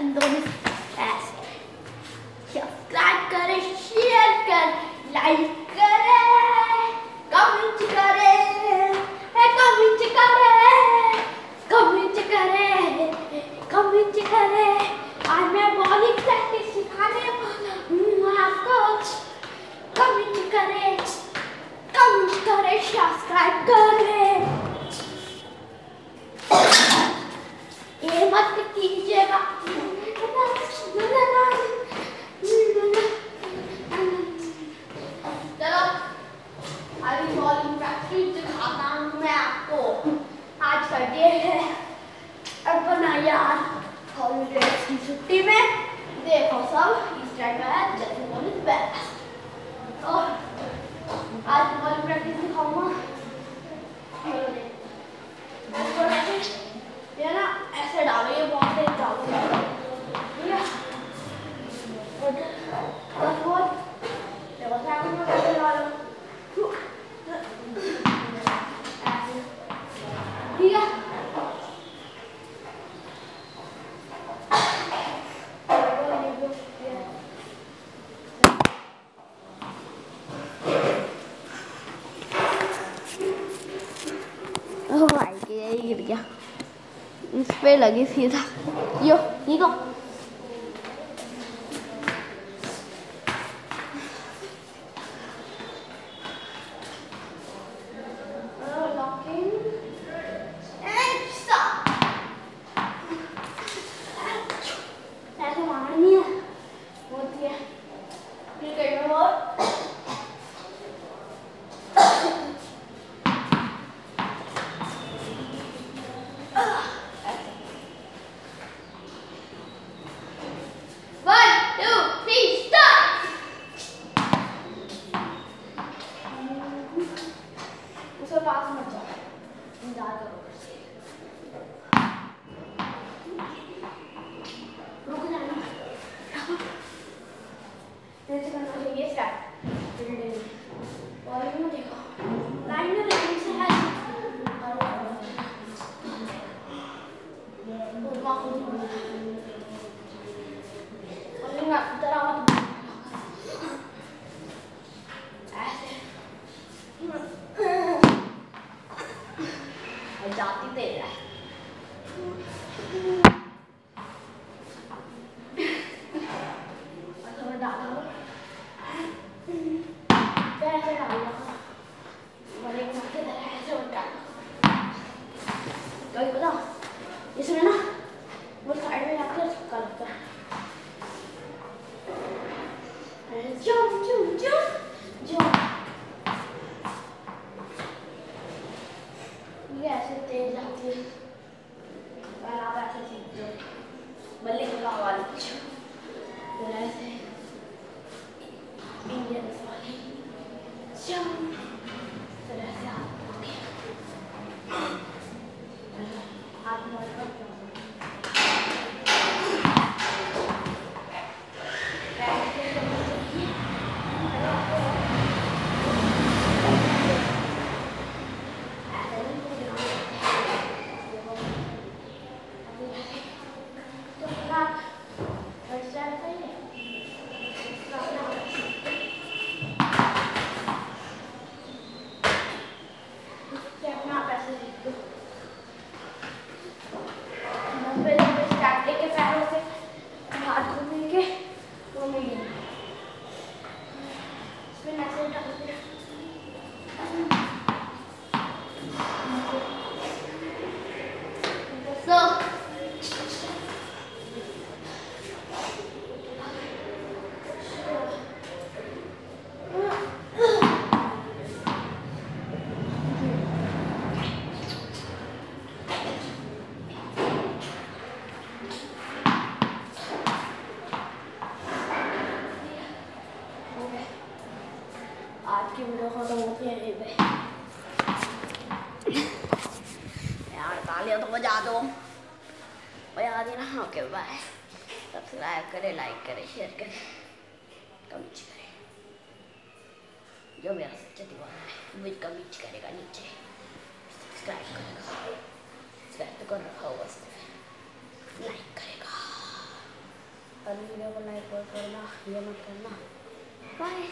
इन दोनों सब्सक्राइब करें शेयर कर लाइक सब्सक्राइब करें ये मत कीजिएगा चलो अभी बॉलिंग प्रैक्टिस दिखाता हूँ मैं आपको आज का डे है अब बना यार हॉलीडेज की छुट्टी में देखो सब इस का बॉलिंग बेस्ट तो आज प्रैक्टिस दिखाऊँगा ये ना ऐसे डालो ये बहुत तेज डालो Ôi, cái gì vậy? Bây là cái gì ta? Vô, đi con. और जाती तेज है और थोड़ा डालो फिर ऐसे डालो और एक मत तरह ऐसे और डालो कभी पता इसमें ना वो साइड में जाकर छक्का लगता है Jump, jump, jump, jump. ये ऐसे तेज जाती है और आप ऐसे सीखते हो बल्ले का वाली फिर ऐसे इंडियन वाली जंप फिर ऐसे हाथ आगे हाथ मोड़ कर ऐसे So, आज की वीडियो खत्म होती है यार तालियाँ तो बजा दो बजा दी ना ओके बाय सब्सक्राइब करें लाइक करें शेयर करें कमेंट करें जो मेरा सच्चा दीवाना है मुझे कमेंट करेगा नीचे सब्सक्राइब करेगा सब्सक्राइब तो कर रखा होगा उसने लाइक करेगा और वीडियो को लाइक और करना ये मत करना बाय